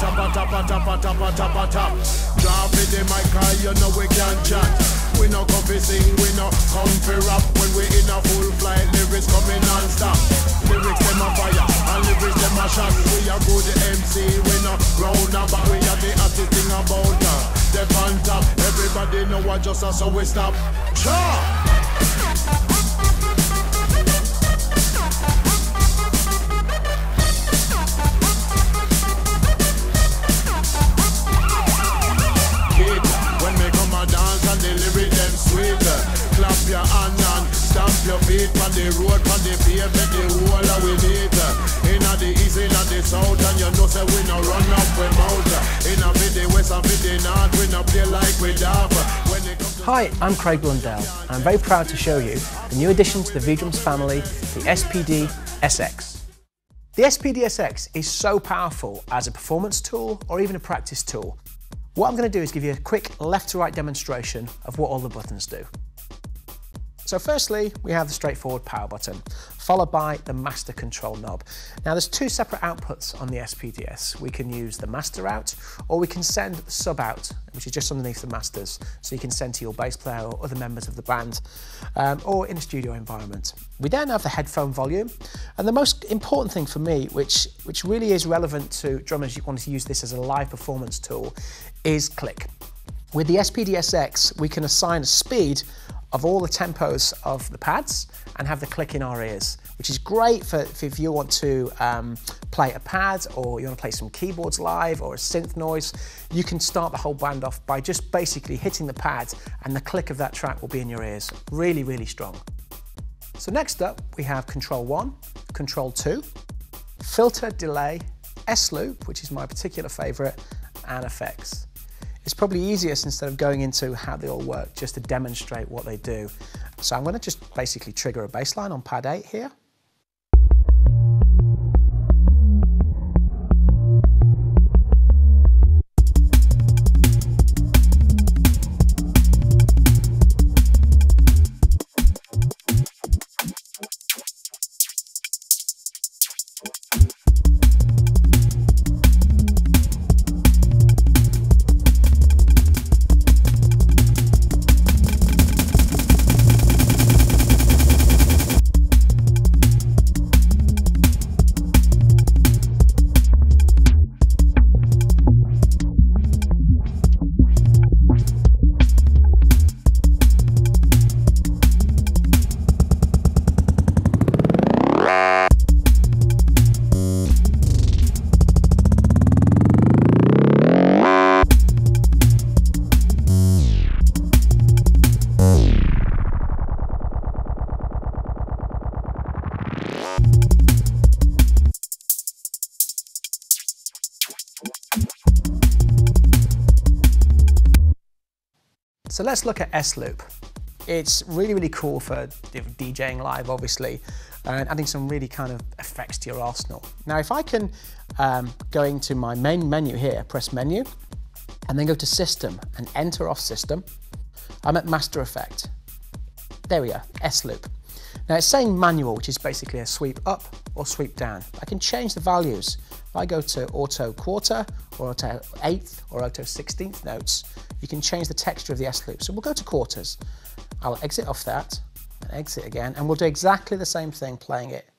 tap a tap a tap a tap. Drop it the mic, cause you know we can chat. We no come sing, we no come fi rap. When we in a full flight, lyrics coming non-stop. Lyrics them a fire, and lyrics them a shot. We a good MC, we no round about. We are the hottest thing about uh, the on top. Everybody know what just us, so we stop. Chop. South, and you know say we no run up we fit the west north, we no play like we Hi, I'm Craig Blundell I'm very proud to show you the new addition to the V-Drums family, the SPD SX. The SPD SX is so powerful as a performance tool or even a practice tool. What I'm going to do is give you a quick left to right demonstration of what all the buttons do. So firstly, we have the straightforward power button, followed by the master control knob. Now there's two separate outputs on the SPDS. We can use the master out, or we can send the sub out, which is just underneath the masters. So you can send to your bass player or other members of the band, um, or in a studio environment. We then have the headphone volume, and the most important thing for me, which, which really is relevant to drummers who want to use this as a live performance tool, is click. With the SPDSX, we can assign a speed of all the tempos of the pads and have the click in our ears, which is great for, if you want to um, play a pad or you want to play some keyboards live or a synth noise. You can start the whole band off by just basically hitting the pad and the click of that track will be in your ears. Really, really strong. So next up, we have Control 1, Control 2, Filter, Delay, S-Loop, which is my particular favourite, and Effects. It's probably easiest instead of going into how they all work, just to demonstrate what they do. So I'm going to just basically trigger a bass line on pad 8 here. So let's look at S-Loop. It's really, really cool for DJing live, obviously, and adding some really kind of effects to your arsenal. Now, if I can um, go into my main menu here, press menu, and then go to system and enter off system, I'm at master effect. There we are, S-Loop. Now it's saying manual, which is basically a sweep up or sweep down. I can change the values. If I go to auto quarter or auto eighth or auto 16th notes, you can change the texture of the S loop. So we'll go to quarters. I'll exit off that and exit again, and we'll do exactly the same thing playing it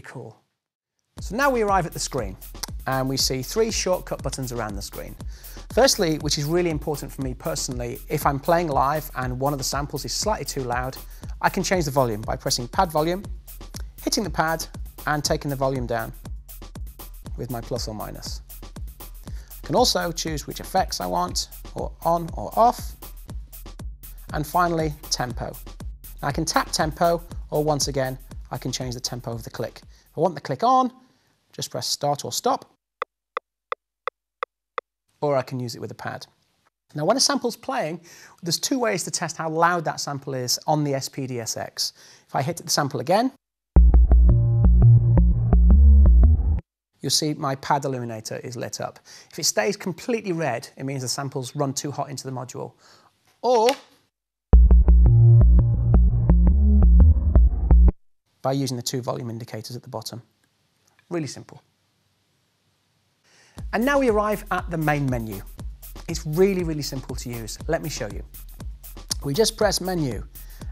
really, cool. So now we arrive at the screen and we see three shortcut buttons around the screen. Firstly, which is really important for me personally, if I'm playing live and one of the samples is slightly too loud, I can change the volume by pressing pad volume, hitting the pad and taking the volume down with my plus or minus. I can also choose which effects I want, or on or off. And finally, tempo. Now I can tap tempo or once again, I can change the tempo of the click. I want the click on, just press start or stop, or I can use it with a pad. Now when a sample's playing, there's two ways to test how loud that sample is on the SPDSX. If I hit the sample again, you'll see my pad illuminator is lit up. If it stays completely red, it means the sample's run too hot into the module. Or by using the two volume indicators at the bottom. Really simple. And now we arrive at the main menu. It's really, really simple to use. Let me show you. We just press menu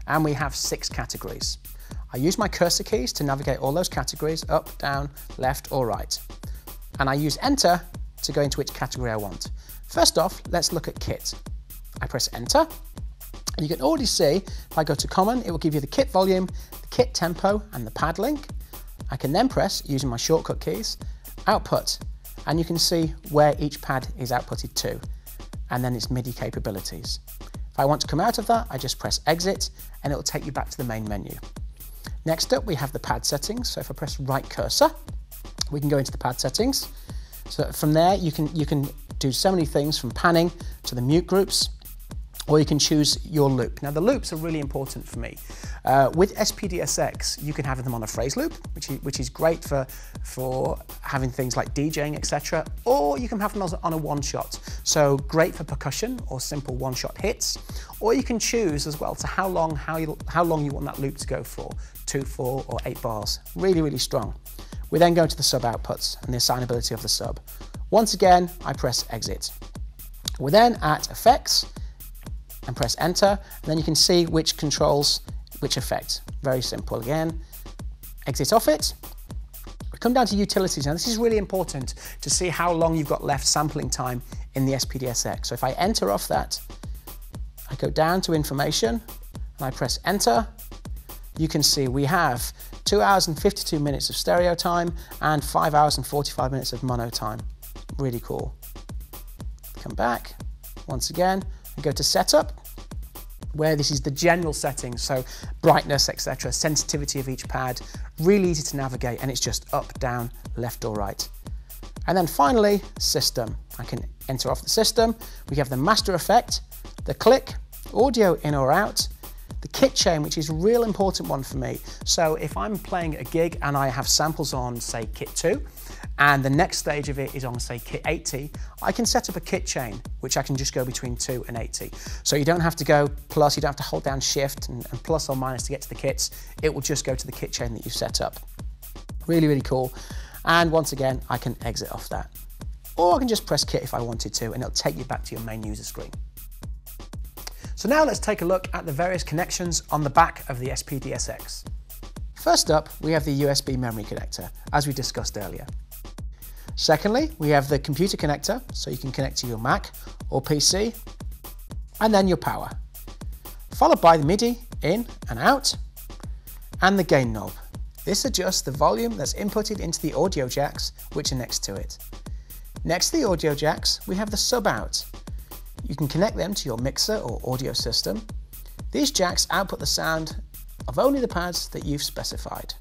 and we have six categories. I use my cursor keys to navigate all those categories, up, down, left or right. And I use enter to go into which category I want. First off, let's look at kit. I press enter you can already see if I go to common, it will give you the kit volume, the kit tempo and the pad link. I can then press, using my shortcut keys, output and you can see where each pad is outputted to and then its MIDI capabilities. If I want to come out of that, I just press exit and it will take you back to the main menu. Next up, we have the pad settings. So if I press right cursor, we can go into the pad settings. So from there, you can, you can do so many things from panning to the mute groups, or you can choose your loop. Now the loops are really important for me. Uh, with SPDSX, you can have them on a phrase loop, which is, which is great for, for having things like DJing, etc. Or you can have them on a one shot. So great for percussion or simple one shot hits. Or you can choose as well to how long, how, you, how long you want that loop to go for, two, four, or eight bars. Really, really strong. We then go to the sub outputs and the assignability of the sub. Once again, I press exit. We're then at effects, and press enter. And then you can see which controls which effect. Very simple again. Exit off it. We come down to utilities. Now this is really important to see how long you've got left sampling time in the SPDSX. So if I enter off that, I go down to information and I press enter, you can see we have 2 hours and 52 minutes of stereo time and 5 hours and 45 minutes of mono time. Really cool. Come back, once again, go to setup, where this is the general settings, so brightness, etc., sensitivity of each pad, really easy to navigate, and it's just up, down, left or right. And then finally, system. I can enter off the system. We have the master effect, the click, audio in or out, the kit chain, which is a real important one for me. So if I'm playing a gig and I have samples on, say, kit 2, and the next stage of it is on, say, kit 80, I can set up a kit chain, which I can just go between 2 and 80. So you don't have to go plus, you don't have to hold down shift and, and plus or minus to get to the kits. It will just go to the kit chain that you've set up. Really, really cool. And once again, I can exit off that. Or I can just press kit if I wanted to, and it'll take you back to your main user screen. So now let's take a look at the various connections on the back of the SPDSX. First up, we have the USB memory connector, as we discussed earlier. Secondly, we have the computer connector, so you can connect to your Mac or PC, and then your power. Followed by the MIDI in and out, and the gain knob. This adjusts the volume that's inputted into the audio jacks, which are next to it. Next to the audio jacks, we have the sub out, you can connect them to your mixer or audio system. These jacks output the sound of only the pads that you've specified.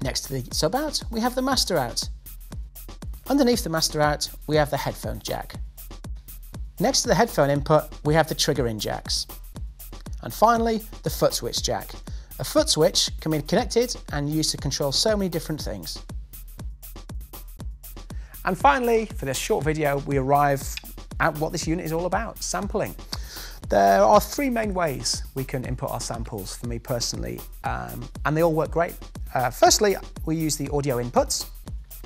Next to the sub out, we have the master out. Underneath the master out, we have the headphone jack. Next to the headphone input, we have the trigger in jacks. And finally, the foot switch jack. A foot switch can be connected and used to control so many different things. And finally, for this short video, we arrive at what this unit is all about, sampling. There are three main ways we can input our samples for me personally, um, and they all work great. Uh, firstly, we use the audio inputs.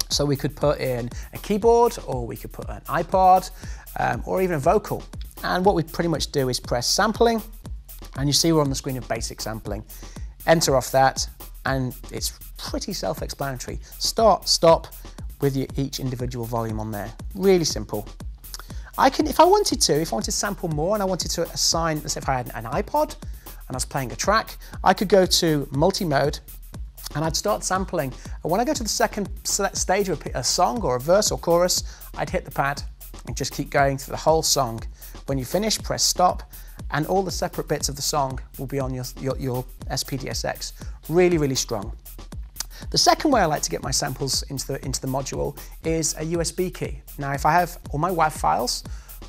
So we could put in a keyboard, or we could put an iPod, um, or even a vocal. And what we pretty much do is press sampling, and you see we're on the screen of basic sampling. Enter off that, and it's pretty self-explanatory. Start, stop with your, each individual volume on there. Really simple. I can, if I wanted to, if I wanted to sample more and I wanted to assign, let's say if I had an iPod and I was playing a track, I could go to multi-mode and I'd start sampling. And when I go to the second stage of a song or a verse or chorus, I'd hit the pad and just keep going through the whole song. When you finish, press stop and all the separate bits of the song will be on your, your, your SPDSX. Really, really strong. The second way I like to get my samples into the, into the module is a USB key. Now, if I have all my WAV files,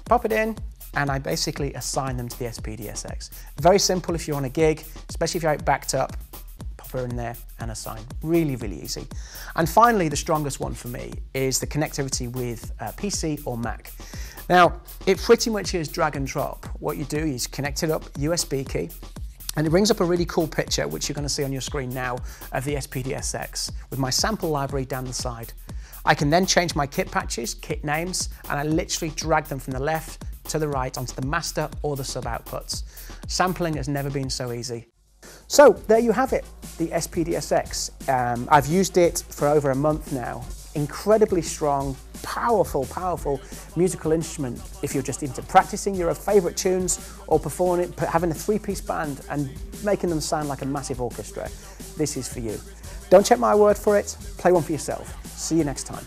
pop it in, and I basically assign them to the SPDSX. Very simple if you're on a gig, especially if you're backed up, it in there and assign. Really, really easy. And finally, the strongest one for me is the connectivity with uh, PC or Mac. Now, it pretty much is drag and drop. What you do is connect it up, USB key, and it brings up a really cool picture, which you're going to see on your screen now, of the SPDSX with my sample library down the side. I can then change my kit patches, kit names, and I literally drag them from the left to the right onto the master or the sub outputs. Sampling has never been so easy. So there you have it, the SPDSX. Um, I've used it for over a month now. Incredibly strong, powerful, powerful musical instrument if you're just into practicing your favourite tunes or performing having a three-piece band and making them sound like a massive orchestra. This is for you. Don't check my word for it, play one for yourself. See you next time.